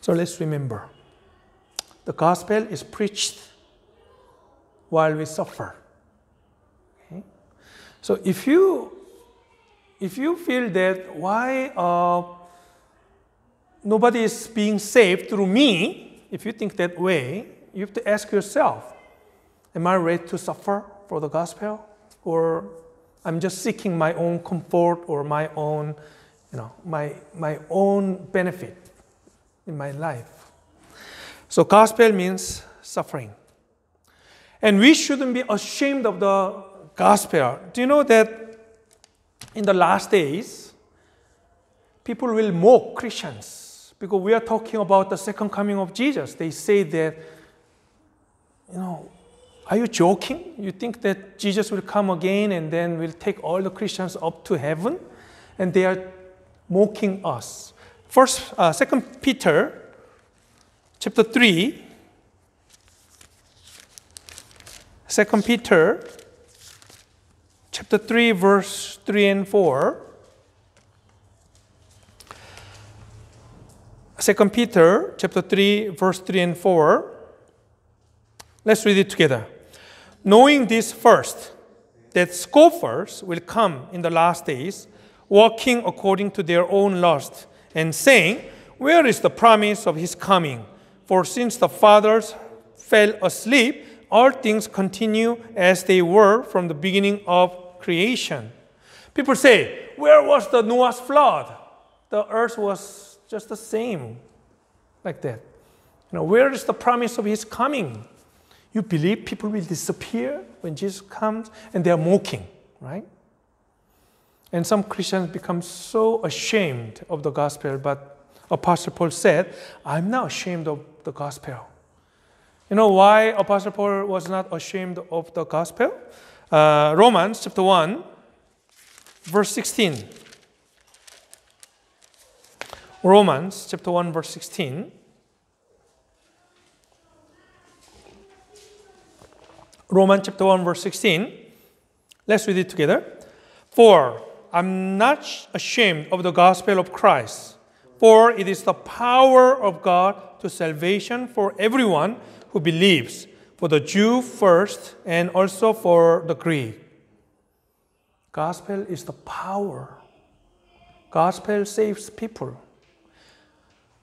So let's remember the gospel is preached while we suffer. Okay? So if you if you feel that why uh, nobody is being saved through me, if you think that way, you have to ask yourself, am I ready to suffer for the gospel? Or I'm just seeking my own comfort or my own, you know, my, my own benefit in my life. So gospel means suffering. And we shouldn't be ashamed of the gospel. Do you know that in the last days, people will mock Christians because we are talking about the second coming of Jesus. They say that, you know, are you joking? You think that Jesus will come again and then will take all the Christians up to heaven? And they are mocking us. First, uh, Second Peter, chapter three. Second Peter, chapter three, verse three and four. Second Peter, chapter three, verse three and four. Let's read it together knowing this first, that scoffers will come in the last days, walking according to their own lust, and saying, Where is the promise of his coming? For since the fathers fell asleep, all things continue as they were from the beginning of creation. People say, Where was the Noah's flood? The earth was just the same, like that. You know, where is the promise of his coming? You believe people will disappear when Jesus comes and they are mocking, right? And some Christians become so ashamed of the gospel, but Apostle Paul said, I'm not ashamed of the gospel. You know why Apostle Paul was not ashamed of the gospel? Uh, Romans chapter 1, verse 16. Romans chapter 1, verse 16. Romans chapter 1, verse 16. Let's read it together. For I'm not ashamed of the gospel of Christ, for it is the power of God to salvation for everyone who believes, for the Jew first and also for the Greek. Gospel is the power. Gospel saves people.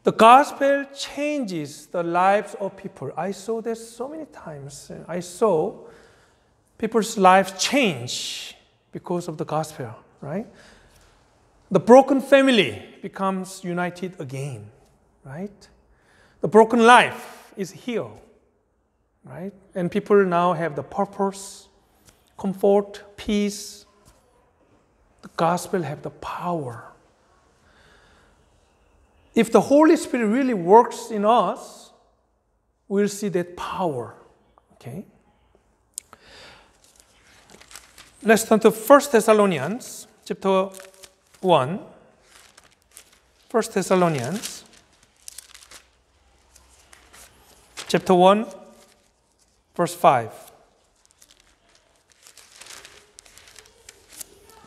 The gospel changes the lives of people. I saw this so many times. I saw people's lives change because of the gospel, right? The broken family becomes united again, right? The broken life is healed, right? And people now have the purpose, comfort, peace. The gospel have the power if the Holy Spirit really works in us, we'll see that power. Okay? Let's turn to 1 Thessalonians chapter 1. 1 Thessalonians chapter 1 verse 5.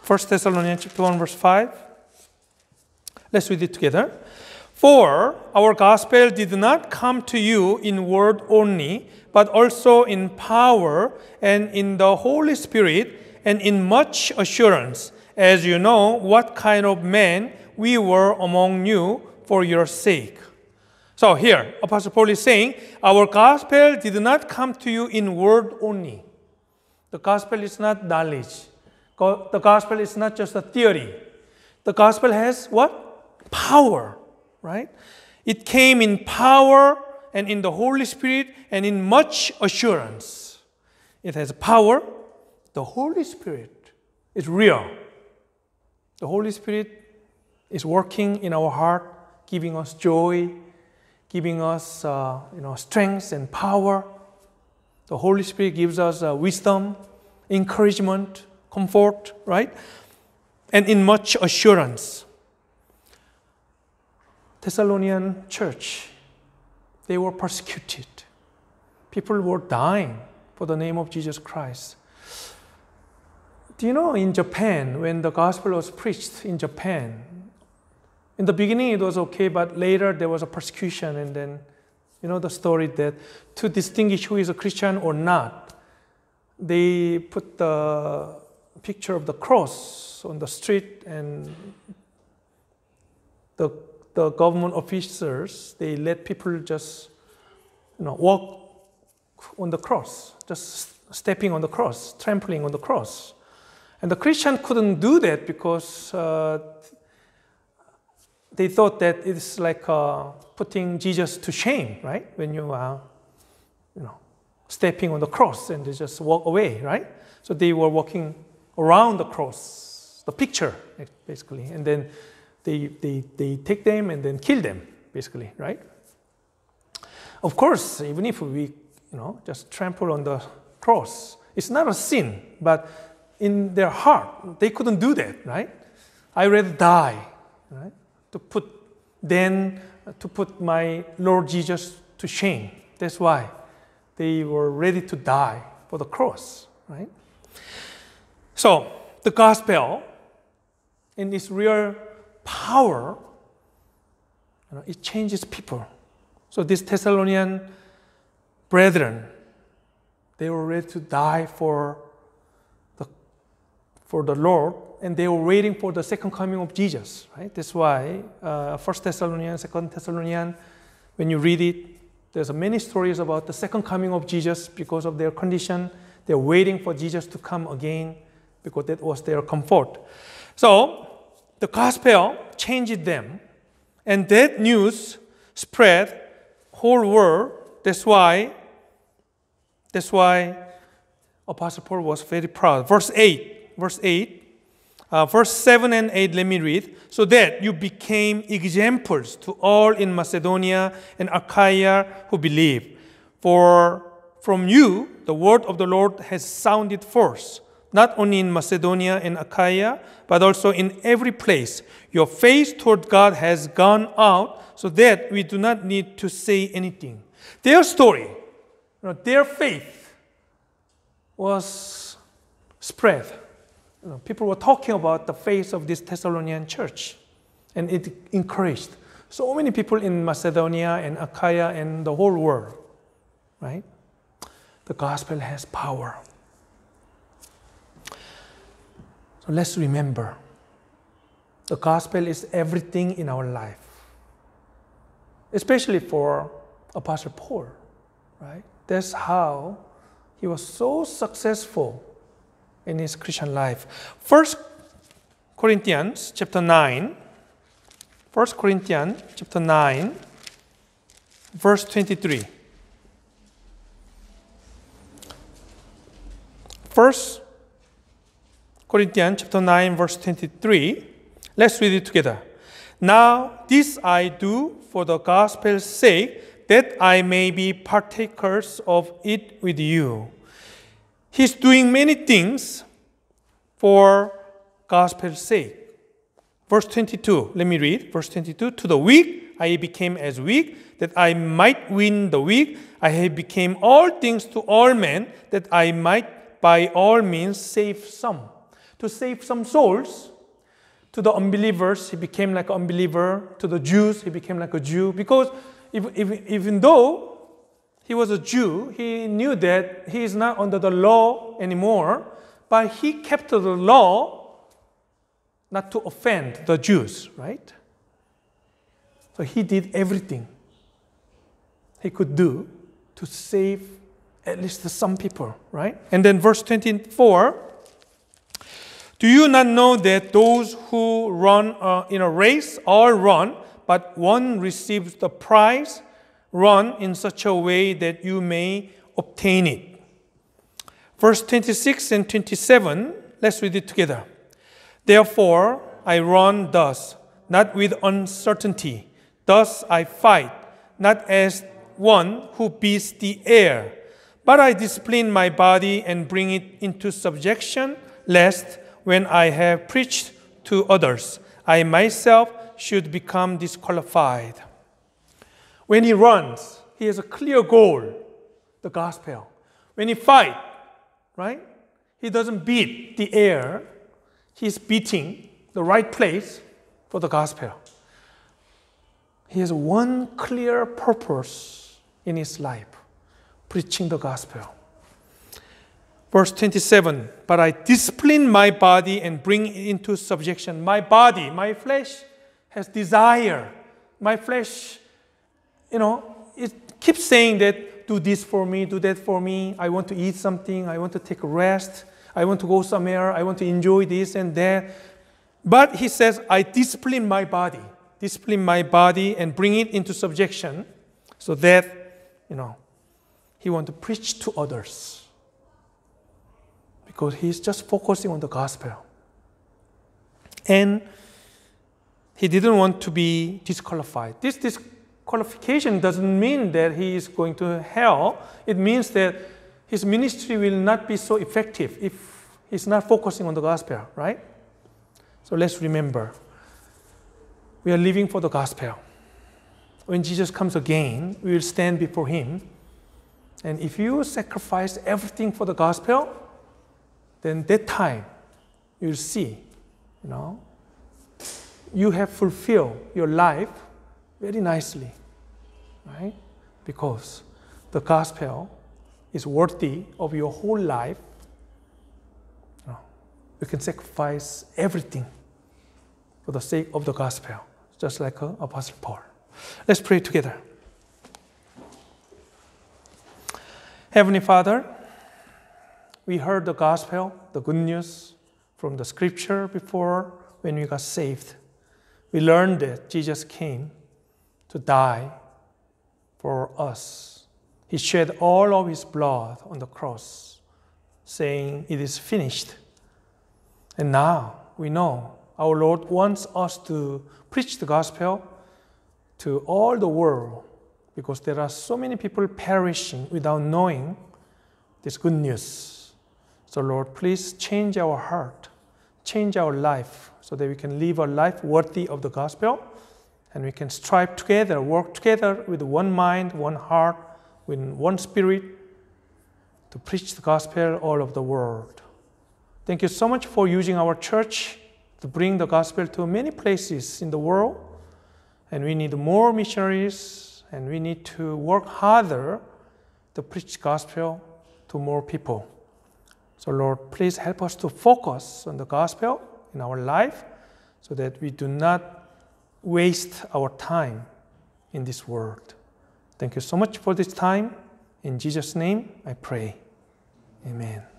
1 Thessalonians chapter 1 verse 5. Let's read it together. For our gospel did not come to you in word only, but also in power and in the Holy Spirit and in much assurance, as you know what kind of men we were among you for your sake. So here, Apostle Paul is saying, Our gospel did not come to you in word only. The gospel is not knowledge. The gospel is not just a theory. The gospel has what? Power right? It came in power and in the Holy Spirit and in much assurance. It has power, the Holy Spirit is real. The Holy Spirit is working in our heart, giving us joy, giving us uh, you know, strength and power. The Holy Spirit gives us uh, wisdom, encouragement, comfort, right? And in much assurance. Thessalonian church, they were persecuted. People were dying for the name of Jesus Christ. Do you know in Japan, when the gospel was preached in Japan, in the beginning it was okay, but later there was a persecution, and then you know the story that to distinguish who is a Christian or not, they put the picture of the cross on the street, and the the government officers they let people just you know walk on the cross, just stepping on the cross, trampling on the cross. And the Christian couldn't do that because uh, they thought that it's like uh, putting Jesus to shame, right? When you are, you know, stepping on the cross and they just walk away, right? So they were walking around the cross, the picture, basically, and then they, they, they take them and then kill them, basically, right? Of course, even if we, you know, just trample on the cross, it's not a sin, but in their heart, they couldn't do that, right? I rather die, right? To put then to put my Lord Jesus to shame. That's why they were ready to die for the cross, right? So the gospel in its real power, you know, it changes people. So these Thessalonian brethren, they were ready to die for the, for the Lord, and they were waiting for the second coming of Jesus. Right? That's why uh, First Thessalonians, Second Thessalonians, when you read it, there's many stories about the second coming of Jesus because of their condition. They're waiting for Jesus to come again because that was their comfort. So the gospel changed them, and that news spread whole world. That's why. That's why Apostle Paul was very proud. Verse 8 verse 8. Uh, verse 7 and 8, let me read. So that you became examples to all in Macedonia and Achaia who believe. For from you the word of the Lord has sounded forth, not only in Macedonia and Achaia, but also in every place. Your faith toward God has gone out so that we do not need to say anything. Their story, you know, their faith was spread you know, people were talking about the faith of this Thessalonian church, and it encouraged so many people in Macedonia and Achaia and the whole world, right? The gospel has power. So let's remember the gospel is everything in our life, especially for Apostle Paul, right? That's how he was so successful in his Christian life. First Corinthians chapter 9. 1 Corinthians chapter 9 verse 23. First Corinthians chapter 9 verse 23. Let's read it together. Now this I do for the gospel's sake that I may be partakers of it with you. He's doing many things for gospel's sake. Verse 22, let me read. Verse 22 To the weak I became as weak, that I might win the weak. I have become all things to all men, that I might by all means save some. To save some souls. To the unbelievers, he became like an unbeliever. To the Jews, he became like a Jew. Because if, if, even though he was a Jew, he knew that he is not under the law anymore, but he kept the law not to offend the Jews, right? So he did everything he could do to save at least some people, right? And then verse 24 Do you not know that those who run uh, in a race all run, but one receives the prize? Run in such a way that you may obtain it. Verse 26 and 27, let's read it together. Therefore, I run thus, not with uncertainty. Thus I fight, not as one who beats the air, but I discipline my body and bring it into subjection, lest when I have preached to others, I myself should become disqualified. When he runs, he has a clear goal, the gospel. When he fights, right? He doesn't beat the air, he's beating the right place for the gospel. He has one clear purpose in his life preaching the gospel. Verse 27 But I discipline my body and bring it into subjection. My body, my flesh has desire. My flesh, you know, it keeps saying that do this for me, do that for me. I want to eat something. I want to take a rest. I want to go somewhere. I want to enjoy this and that. But he says, I discipline my body, discipline my body and bring it into subjection so that, you know, he want to preach to others. Because he's just focusing on the gospel. And he didn't want to be disqualified. This disqualification doesn't mean that he is going to hell. It means that his ministry will not be so effective if he's not focusing on the gospel, right? So let's remember we are living for the gospel. When Jesus comes again, we will stand before him. And if you sacrifice everything for the gospel, then that time you'll see, you know, you have fulfilled your life very nicely, right? Because the gospel is worthy of your whole life. You, know, you can sacrifice everything for the sake of the gospel, just like uh, Apostle Paul. Let's pray together. Heavenly Father, we heard the gospel, the good news from the scripture before when we got saved. We learned that Jesus came to die for us. He shed all of his blood on the cross, saying, It is finished. And now we know our Lord wants us to preach the gospel to all the world because there are so many people perishing without knowing this good news. So, Lord, please change our heart, change our life so that we can live a life worthy of the gospel and we can strive together, work together with one mind, one heart, with one spirit to preach the gospel all over the world. Thank you so much for using our church to bring the gospel to many places in the world. And we need more missionaries and we need to work harder to preach the gospel to more people. So Lord, please help us to focus on the gospel in our life so that we do not waste our time in this world. Thank you so much for this time. In Jesus' name, I pray. Amen.